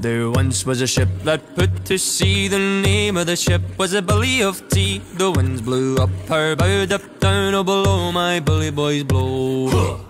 There once was a ship that put to sea. The name of the ship was a Billy of Tea. The winds blew up her bow, up down, oh below my bully boys blow.